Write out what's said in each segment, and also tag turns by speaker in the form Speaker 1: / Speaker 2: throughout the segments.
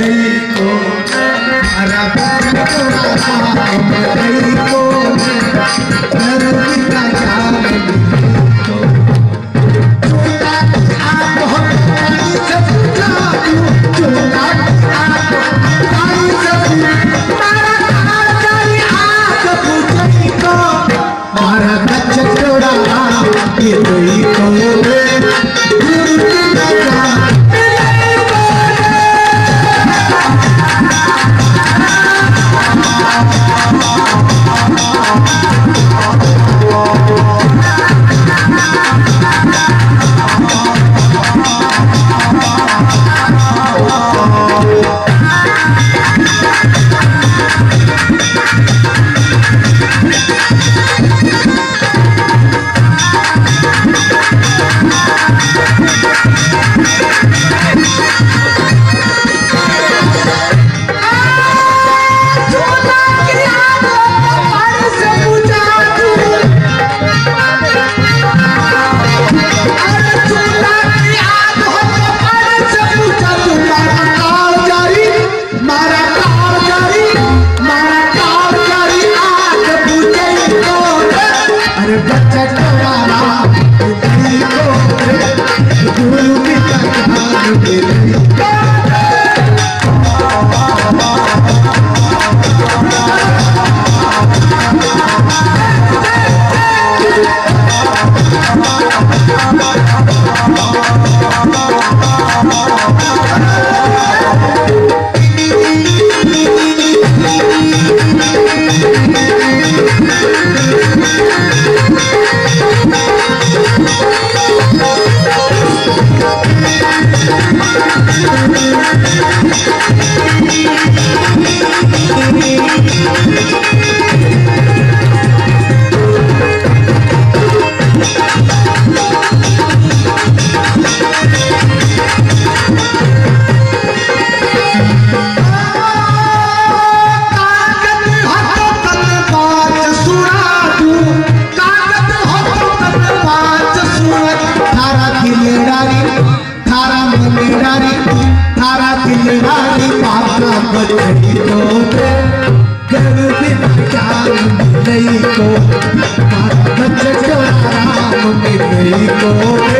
Speaker 1: मिलई को अरे बचोड़ा da da da मारा करू बिना मारा करू बिना मारा को बिना ज्ञान मिलती को।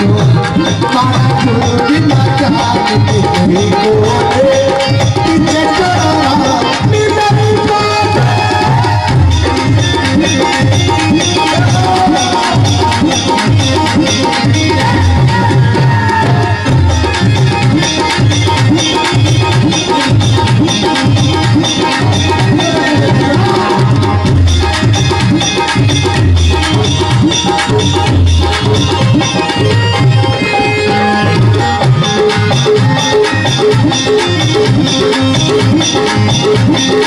Speaker 1: को मारा को बिना चाहते को Thank